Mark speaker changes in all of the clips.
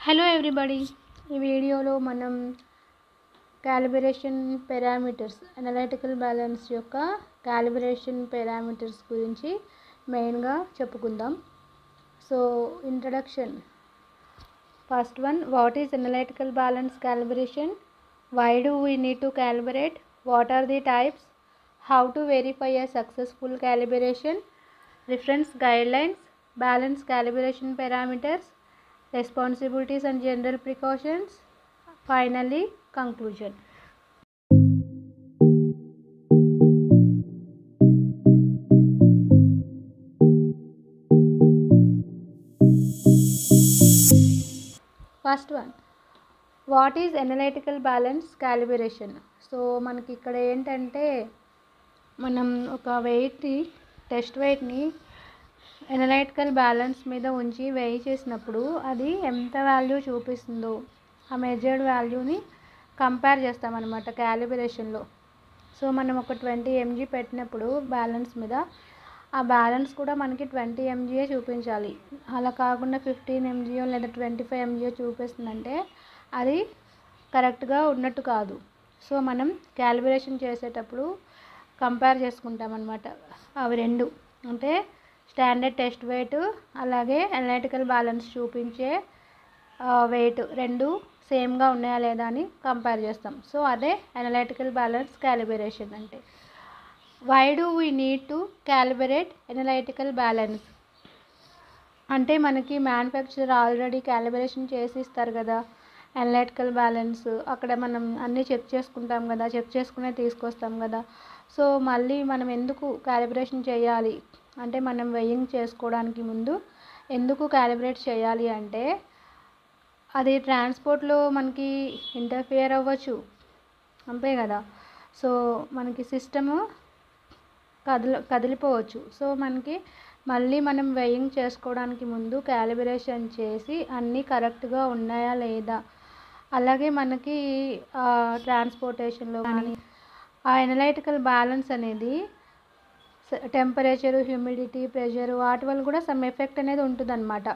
Speaker 1: Hello everybody ఈ వీడియోలో మనం క్యాలిబ్రేషన్ పారామీటర్స్ అనలైటికల్ బ్యాలెన్స్ యొక్క క్యాలిబ్రేషన్ పారామీటర్స్ గురించి మెయిన్గా చెప్పుకుందాం. So introduction first one what is analytical balance calibration why do we need to calibrate what are the types how to verify a successful calibration, reference guidelines balance calibration parameters responsibilities and general precautions, finally conclusion. First one what is analytical balance calibration so మనకి ఇక్కడ ఏంటంటే మనం ఒక వెయిట్ని test వెయిట్ని analytical balance మీద ఉంచి వేయి చేసినప్పుడు అది ఎంత వాల్యూ చూపిస్తుందో ఆ మెజర్డ్ వాల్యూని కంపేర్ చేస్తామన్నమాట క్యాలిబ్రేషన్లో సో మనం ఒక ట్వంటీ ఎంజీ పెట్టినప్పుడు బ్యాలెన్స్ మీద ఆ బ్యాలెన్స్ కూడా మనకి ట్వంటీ ఎంజీయే చూపించాలి. అలా కాకుండా ఫిఫ్టీన్ ఎంజీయో లేదా ట్వంటీ ఫైవ్ ఎంజీయో చూపిస్తుందంటే అది కరెక్ట్గా ఉన్నట్టు కాదు. సో మనం క్యాలిబ్రేషన్ చేసేటప్పుడు కంపేర్ చేసుకుంటాం అనమాట అవి రెండు. అంటే స్టాండర్డ్ టెస్ట్ వెయిట్ అలాగే ఎనలైటికల్ బ్యాలెన్స్ చూపించే వెయిట్ రెండు సేమ్గా ఉన్నాయా లేదా అని కంపేర్ చేస్తాం. సో అదే ఎనలైటికల్ బ్యాలెన్స్ క్యాలిబ్రేషన్ అంటే. Why do we need to calibrate analytical balance? అంటే మనకి మ్యానుఫ్యాక్చరర్ ఆల్రెడీ క్యాలిబ్రేషన్ చేసి ఇస్తారు కదా అనలైటికల్ బ్యాలెన్స్. అక్కడ మనం అన్నీ చెక్ చేసుకుంటాం కదా చెక్ చేసుకునే తీసుకొస్తాం కదా. సో మళ్ళీ మనం ఎందుకు క్యాలిబ్రేషన్ చేయాలి? అంటే మనం వెయ్యింగ్ చేసుకోవడానికి ముందు ఎందుకు క్యాలిబ్రేట్ చేయాలి అంటే అది ట్రాన్స్పోర్ట్లో మనకి ఇంటర్ఫియర్ అవ్వచ్చు. అంతే కదా? సో మనకి సిస్టము కదిలి కదిలిపోవచ్చు. సో మనకి మళ్ళీ మనం వెయ్యింగ్ చేసుకోవడానికి ముందు క్యాలిబ్రేషన్ చేసి అన్నీ కరెక్ట్గా ఉన్నాయా లేదా? అలాగే మనకి ట్రాన్స్పోర్టేషన్లో కానీ ఆ ఎనలైటికల్ బ్యాలెన్స్ అనేది టెంపరేచరు హ్యూమిడిటీ ప్రెషరు వాటి వల్ల కూడా సమ్ ఎఫెక్ట్ అనేది ఉంటుందన్నమాట.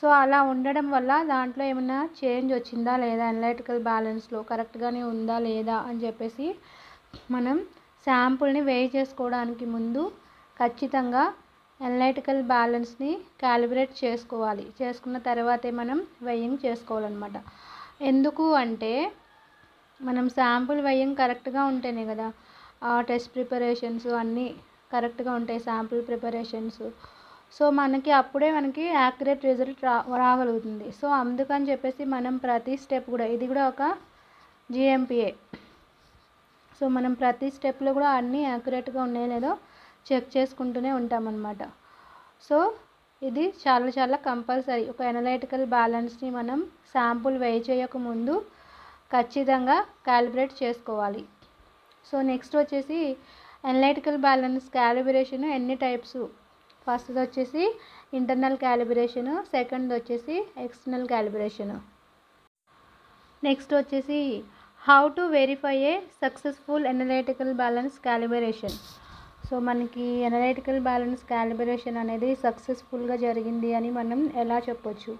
Speaker 1: సో అలా ఉండడం వల్ల దాంట్లో ఏమైనా చేంజ్ వచ్చిందా లేదా? ఎనలైటికల్ బ్యాలెన్స్లో కరెక్ట్గానే ఉందా లేదా అని చెప్పేసి మనం శాంపుల్ని వేయి చేసుకోవడానికి ముందు ఖచ్చితంగా ఎనలైటికల్ బ్యాలెన్స్ని క్యాలిబ్రేట్ చేసుకోవాలి. చేసుకున్న తర్వాతే మనం వెయ్యింగ్ చేసుకోవాలన్నమాట. ఎందుకు అంటే మనం శాంపుల్ వెయ్యింగ్ కరెక్ట్గా ఉంటేనే కదా టెస్ట్ ప్రిపరేషన్స్ అన్నీ కరెక్ట్గా ఉంటాయి శాంపుల్ ప్రిపరేషన్స్. సో మనకి అప్పుడే మనకి యాక్యురేట్ రిజల్ట్ రా రాగలుగుతుంది. సో అందుకని చెప్పేసి మనం ప్రతి స్టెప్ కూడా ఇది కూడా ఒక జిఎంపిఏ సో మనం ప్రతి స్టెప్లో కూడా అన్నీ యాక్యురేట్గా ఉన్నాయో లేదో చెక్ చేసుకుంటూనే ఉంటామన్నమాట. సో ఇది చాలా చాలా కంపల్సరీ. ఒక ఎనలైటికల్ బ్యాలెన్స్ని మనం శాంపుల్ వేయి చేయకముందు ఖచ్చితంగా క్యాలిబ్రేట్ చేసుకోవాలి. సో నెక్స్ట్ వచ్చేసి అనలైటికల్ బ్యాలెన్స్ క్యాలిబ్రేషన్ ఎన్ని టైప్స్? ఫస్ట్ది వచ్చేసి ఇంటర్నల్ క్యాలిబ్రేషను సెకండ్ వచ్చేసి ఎక్స్టర్నల్ క్యాలిబ్రేషను నెక్స్ట్ వచ్చేసి how to verify a successful analytical balance calibration so మనకి ఎనలైటికల్ బ్యాలెన్స్ క్యాలిబ్రేషన్ అనేది సక్సెస్ఫుల్గా జరిగింది అని మనం ఎలా చెప్పొచ్చు?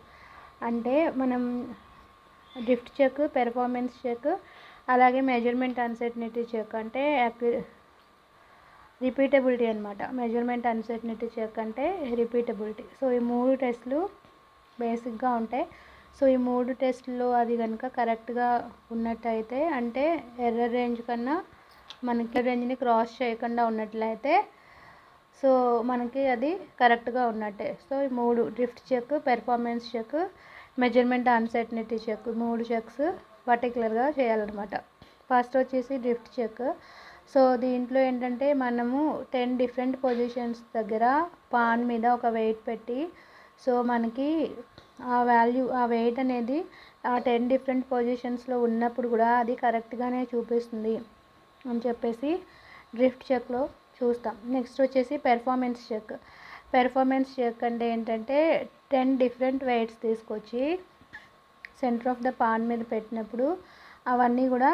Speaker 1: అంటే మనం డ్రిఫ్ట్ చెక్ పెర్ఫార్మెన్స్ చెక్ అలాగే మెజర్మెంట్ అన్సర్టనిటీ చెక్ అంటే రిపీటబిలిటీ అనమాట మెజర్మెంట్ అన్సర్టనిటీ చెక్ అంటే రిపీటబిలిటీ. సో ఈ మూడు టెస్టులు బేసిక్గా ఉంటాయి. సో ఈ మూడు టెస్టుల్లో అది కనుక కరెక్ట్గా ఉన్నట్టయితే అంటే ఎర్ర రేంజ్ కన్నా మనకి రేంజ్ని క్రాస్ చేయకుండా ఉన్నట్లయితే సో మనకి అది కరెక్ట్గా ఉన్నట్టే. సో ఈ మూడు drift check performance check measurement uncertainty check మూడు చెక్స్ పర్టికులర్గా చేయాలన్నమాట ఫస్ట్ వచ్చేసి డ్రిఫ్ట్ చెక్. సో దీంట్లో ఏంటంటే మనము టెన్ డిఫరెంట్ పొజిషన్స్ దగ్గర పాన్ మీద ఒక వెయిట్ పెట్టి సో మనకి ఆ వాల్యూ ఆ వెయిట్ అనేది ఆ టెన్ డిఫరెంట్ పొజిషన్స్లో ఉన్నప్పుడు కూడా అది కరెక్ట్గానే చూపిస్తుంది అని చెప్పేసి డ్రిఫ్ట్ చెక్లో చూస్తాం. నెక్స్ట్ వచ్చేసి పెర్ఫార్మెన్స్ చెక్. పెర్ఫార్మెన్స్ చెక్ అంటే ఏంటంటే టెన్ డిఫరెంట్ వెయిట్స్ తీసుకొచ్చి సెంటర్ ఆఫ్ ద పాన్ మీద పెట్టినప్పుడు అవన్నీ కూడా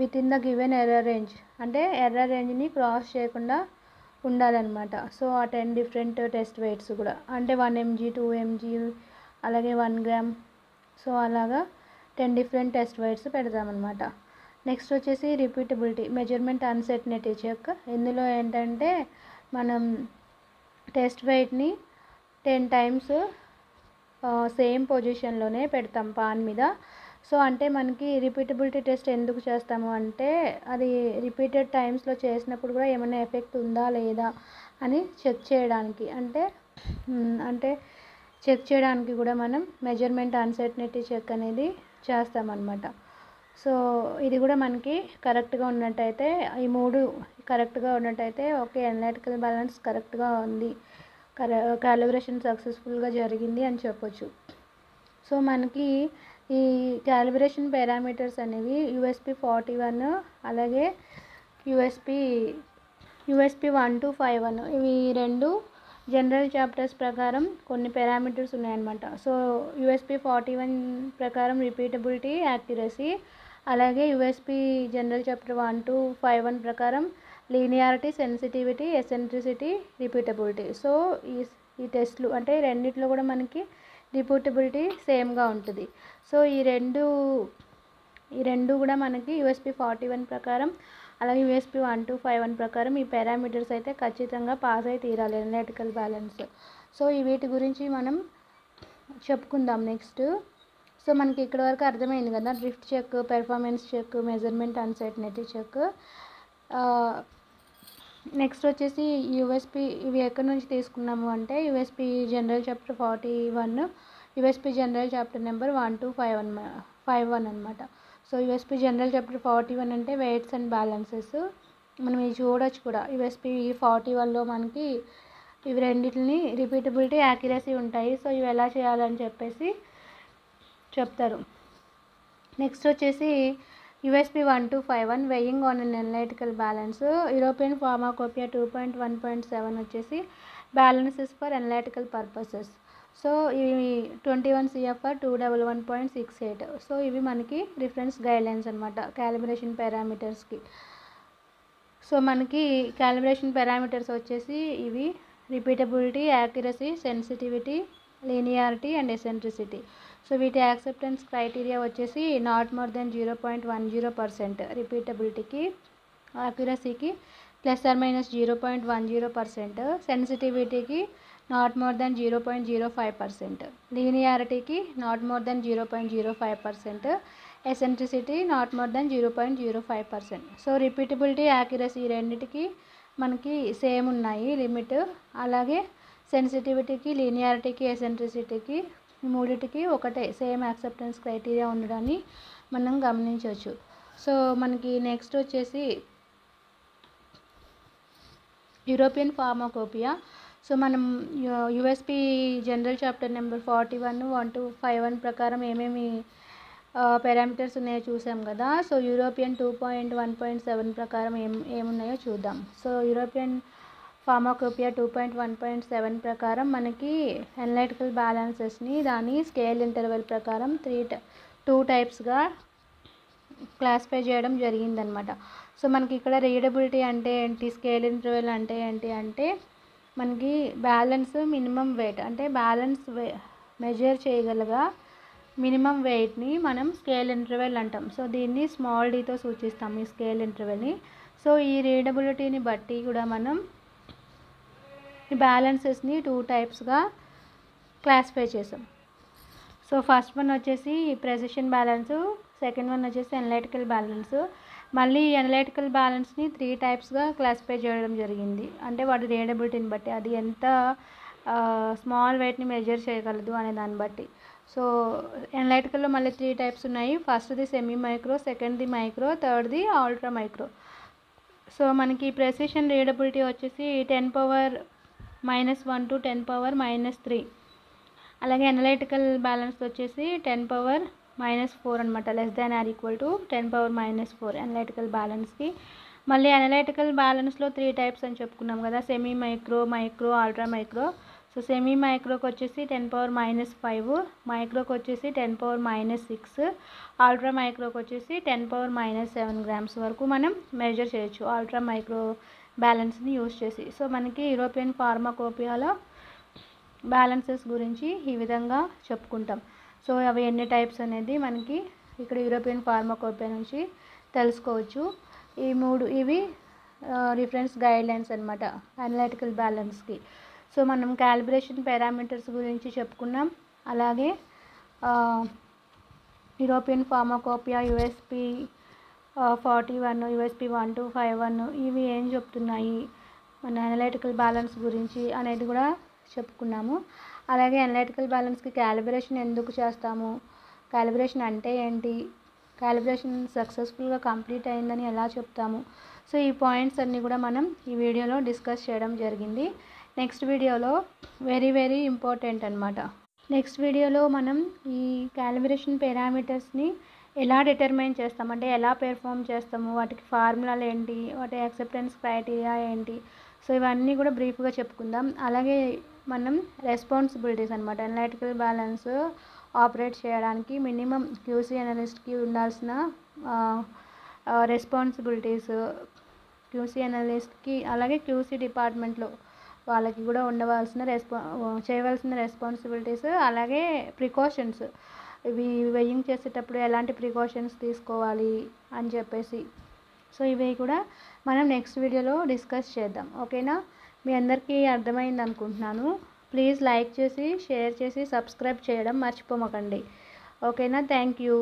Speaker 1: within the given error range అంటే ఎర్రర్ రేంజ్ని క్రాస్ చేయకుండా ఉండాలన్నమాట. సో ఆ టెన్ డిఫరెంట్ టెస్ట్ వెయిట్స్ కూడా. అంటే వన్ ఎంజీ టూ ఎంజీ అలాగే వన్ గ్రామ్ సో అలాగా టెన్ డిఫరెంట్ టెస్ట్ వెయిట్స్ పెడతామన్నమాట నెక్స్ట్ వచ్చేసి రిపీటబిలిటీ మెజర్మెంట్ అన్సర్టనిటీ చెక్ ఇందులో ఏంటంటే మనం టెస్ట్ వెయిట్ని టెన్ టైమ్స్ సేమ్ పొజిషన్లోనే పెడతాం. పాన్ మీద సో అంటే మనకి రిపీటబిలిటీ టెస్ట్ ఎందుకు చేస్తాము అంటే అది రిపీటెడ్ టైమ్స్లో చేసినప్పుడు కూడా ఏమైనా ఎఫెక్ట్ ఉందా లేదా అని చెక్ చేయడానికి. అంటే అంటే చెక్ చేయడానికి కూడా మనం మెజర్మెంట్ అన్సర్టనిటీ చెక్ అనేది చేస్తామన్నమాట. సో ఇది కూడా మనకి కరెక్ట్గా ఉన్నట్టయితే ఈ మూడు కరెక్ట్గా ఉన్నట్టయితే ఓకే ఎనలైటికల్ బ్యాలెన్స్ కరెక్ట్గా ఉంది. కర క్యాలిబ్రేషన్ సక్సెస్ఫుల్గా జరిగింది అని చెప్పొచ్చు. సో మనకి ఈ క్యాలిబ్రేషన్ పారామీటర్స్ అనేవి యూఎస్పి ఫార్టీ వన్ అలాగే USP USP one two five one. ఇవి రెండు జనరల్ చాప్టర్స్ ప్రకారం కొన్ని పారామీటర్స్ ఉన్నాయన్నమాట. సో యూఎస్పి ఫార్టీ వన్ ప్రకారం రిపీటబిలిటీ యాక్యురసీ అలాగే USP general chapter one two five one ప్రకారం linearity sensitivity eccentricity repeatability. So ఈ ఈ టెస్ట్లు అంటే రెండిట్లో కూడా మనకి రిపోర్టబిలిటీ సేమ్గా ఉంటుంది. సో ఈ రెండు ఈ రెండు కూడా మనకి యూఎస్పి ఫార్టీ వన్ ప్రకారం అలాగే USP one two five one ప్రకారం ఈ పారామీటర్స్ అయితే ఖచ్చితంగా పాస్ అయి తీరాలి ఎనలెటికల్ బ్యాలెన్స్. సో ఈ వీటి గురించి మనం చెప్పుకుందాం నెక్స్ట్. సో మనకి ఇక్కడ వరకు అర్థమైంది కదా drift check performance check measurement uncertainty check. Next వచ్చేసి యూఎస్పి ఇవి ఎక్కడి నుంచి తీసుకున్నాము అంటే USP general chapter forty one USP general chapter number one two five one five one అనమాట so USP general chapter forty one అంటే వెయిట్స్ అండ్ బ్యాలెన్సెస్. మనం ఇది చూడొచ్చు కూడా. యూఎస్పి ఫార్టీ వన్లో మనకి ఇవి రెండింటిని రిపీటబిలిటీ యాక్యురసీ ఉంటాయి. సో ఇవి ఎలా చేయాలని చెప్పేసి చెప్తారు. నెక్స్ట్ వచ్చేసి USP one two five one weighing on an analytical balance European Pharmacopoeia two point one point seven వచ్చేసి balances for analytical purposes so ఇవి twenty one CFR two double one point six eight so ఇవి మనకి reference guidelines అనమాట calibration పారామీటర్స్కి so మనకి calibration parameters వచ్చేసి ఇవి repeatability accuracy sensitivity linearity and eccentricity so వీటి యాక్సెప్టెన్స్ క్రైటీరియా వచ్చేసి not more than zero point one zero percent రిపీటబిలిటీకి అక్యురసీకి plus or minus zero point one zero percent సెన్సిటివిటీకి not more than zero point zero five percent లీనియారిటీకి not more than zero point zero five percent eccentricity not more than zero point zero five percent so repeatability accuracy రెండింటికి మనకి same ఉన్నాయి limit. అలాగే సెన్సిటివిటీకి లీనియారిటీకి ఎసెంట్రిసిటీకి ఈ మూడిటికి ఒకటే same acceptance criteria ఉండడాన్ని మనం గమనించవచ్చు. సో మనకి నెక్స్ట్ వచ్చేసి యూరోపియన్ ఫార్మాకోపియా. సో మనం USP general chapter number forty one one two five one ప్రకారం ఏమేమి పారామీటర్స్ ఉన్నాయో చూసాం కదా. So European two point one point seven ప్రకారం ఏం ఏమున్నాయో చూద్దాం. So European Pharmacopoeia two point one point seven ప్రకారం మనకి అనలైటికల్ బ్యాలెన్సెస్ని దాని స్కేల్ ఇంటర్వెల్ ప్రకారం త్రీ టూ టైప్స్గా క్లాసిఫై చేయడం జరిగిందనమాట. సో మనకి ఇక్కడ రీడబిలిటీ అంటే ఏంటి? స్కేల్ ఇంటర్వెల్ అంటే ఏంటి? అంటే మనకి బ్యాలెన్స్ మినిమం వెయిట్ అంటే బ్యాలెన్స్ వే మెజర్ చేయగలగా మినిమం వెయిట్ని మనం స్కేల్ ఇంటర్వెల్ అంటాం. సో దీన్ని స్మాల్ డీతో సూచిస్తాం ఈ స్కేల్ ఇంటర్వెల్ని. సో ఈ రీడబిలిటీని బట్టి కూడా మనం ఈ బ్యాలెన్సెస్ని టూ టైప్స్గా క్లాసిఫై చేసాం సో ఫస్ట్ వన్ వచ్చేసి ప్రెసిషన్ బ్యాలెన్స్ సెకండ్ వన్ వచ్చేసి అనలైటికల్ బ్యాలెన్స్. మళ్ళీ ఎనలైటికల్ అనలైటికల్ బ్యాలెన్స్ని త్రీ టైప్స్గా క్లాసిఫై చేయడం జరిగింది. అంటే వాటి రేడబిలిటీని బట్టి అది ఎంత స్మాల్ వెయిట్ని మెజర్ చేయగలదు అనే దాన్ని బట్టి. సో ఎనలైటికల్లో మళ్ళీ త్రీ టైప్స్ ఉన్నాయి. ఫస్ట్ది సెమీ మైక్రో సెకండ్ది మైక్రో థర్డ్ది ఆల్ట్రా మైక్రో సో మనకి ప్రెసిషన్ రీడబిలిటీ వచ్చేసి ten power minus one to ten power minus three అలాగే అనలైటికల్ బ్యాలెన్స్ వచ్చేసి టెన్ పవర్ మైనస్ ఫోర్ అనమాట less than or equal to ten power minus four analytical బ్యాలెన్స్కి మళ్ళీ analytical బ్యాలెన్స్లో three types అని చెప్పుకున్నాం కదా. Semi micro micro ultra micro so semi మైక్రోకి వచ్చేసి ten power minus five మైక్రోకి వచ్చేసి ten power minus six ultra మైక్రోకి వచ్చేసి ten power minus seven grams వరకు మనం మెజర్ చేయొచ్చు. అల్ట్రా మైక్రో బ్యాలెన్స్ని యూజ్ చేసి. సో మనకి యూరోపియన్ ఫార్మాకోపియాలో బ్యాలెన్సెస్ గురించి ఈ విధంగా చెప్పుకుంటాం. సో అవి ఎన్ని టైప్స్ అనేది మనకి ఇక్కడ యూరోపియన్ ఫార్మాకోపియా నుంచి తెలుసుకోవచ్చు. ఈ మూడు ఇవి రిఫరెన్స్ గైడ్లైన్స్ అనమాట అనలైటికల్ బ్యాలెన్స్కి. సో మనం క్యాలిబ్రేషన్ పారామీటర్స్ గురించి చెప్పుకున్నాం. అలాగే European Pharmacopoeia USP forty one USP one two five one ఇవి ఏం చెప్తున్నాయి? మన అనలైటికల్ బ్యాలెన్స్ గురించి అనేది కూడా చెప్పుకున్నాము. అలాగే అనలైటికల్ బ్యాలెన్స్కి క్యాలిబ్రేషన్ ఎందుకు చేస్తాము? క్యాలిబ్రేషన్ అంటే ఏంటి? క్యాలిబ్రేషన్ సక్సెస్ఫుల్గా కంప్లీట్ అయిందని ఎలా చెప్తాము? సో ఈ పాయింట్స్ అన్నీ కూడా మనం ఈ వీడియోలో డిస్కస్ చేయడం జరిగింది. నెక్స్ట్ వీడియోలో వెరీ వెరీ ఇంపార్టెంట్ అనమాట నెక్స్ట్ వీడియోలో మనం ఈ క్యాలిబ్రేషన్ పారామీటర్స్ని ఎలా డిటర్మైన్ చేస్తాం? అంటే ఎలా పెర్ఫామ్ చేస్తాము? వాటికి ఫార్ములాలు ఏంటి? వాటి యాక్సెప్టెన్స్ క్రైటీరియా ఏంటి? సో ఇవన్నీ కూడా బ్రీఫ్గా చెప్పుకుందాం. అలాగే మనం రెస్పాన్సిబిలిటీస్ అనమాట ఎనలైటికల్ బ్యాలెన్స్ ఆపరేట్ చేయడానికి మినిమం క్యూసీ అనలిస్ట్కి ఉండాల్సిన రెస్పాన్సిబిలిటీస్ క్యూసీ అనలిస్ట్కి అలాగే క్యూసీ డిపార్ట్మెంట్లో వాళ్ళకి కూడా ఉండవలసిన రెస్పా చేయవలసిన రెస్పాన్సిబిలిటీస్ అలాగే ప్రికాషన్స్ ఇవి వెయ్యింగ్ చేసేటప్పుడు ఎలాంటి ప్రికాషన్స్ తీసుకోవాలి అని చెప్పేసి. సో ఇవి కూడా మనం నెక్స్ట్ వీడియోలో డిస్కస్ చేద్దాం. ఓకేనా? మీ అందరికీ అర్థమైంది అనుకుంటున్నాను. ప్లీజ్ లైక్ చేసి షేర్ చేసి సబ్స్క్రైబ్ చేయడం మర్చిపోమకండి. ఓకేనా? Thank you.